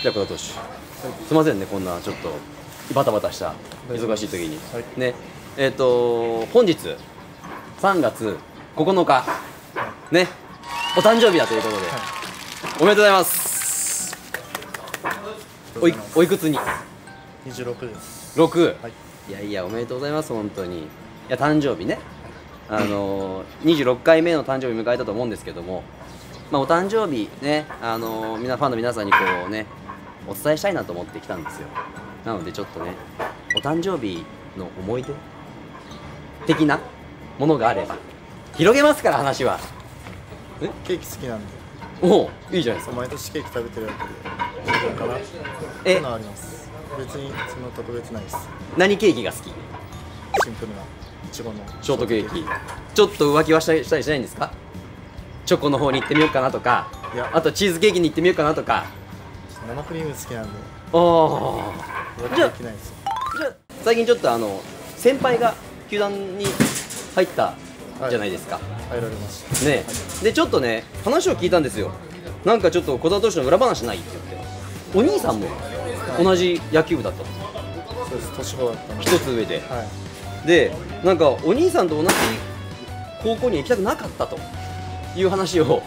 じゃあ小田投手、すみませんねこんなちょっとバタバタした忙しい時に、はい。ね。えっ、と本日3月9日。ね。お誕生日だということで、おめでとうございます。おいおいくつに？26です。6、はい。いやいやおめでとうございます本当に。いや誕生日ね。あのー、26回目の誕生日迎えたと思うんですけども。まあお誕生日ねあのー、みんなファンの皆さんにこうねお伝えしたいなと思ってきたんですよ。なのでちょっとねお誕生日の思い出的なものがあれば広げますから話は。ケーキ好きなんで。おおいいじゃないですか。毎年ケーキ食べてるわけでだからってえのはあります。別にその特別ないです。何ケーキが好き？シンプルなショートケーキ。ちょっと浮気はしたりしないんですか？チョコの方に行ってみようかなとかあとチーズケーキに行ってみようかなとか生クリーム好きなんで。お浮気じゃあじゃあ最近ちょっとあの先輩が球団に入ったじゃないですか、入られました。ねでちょっとね話を聞いたんですよ。なんかちょっと小田投手の裏話ないって言って。お兄さんも同じ野球部だった。のそうです年子だった一つ上で。はい。でなんかお兄さんと同じ高校に行きたくなかったという話を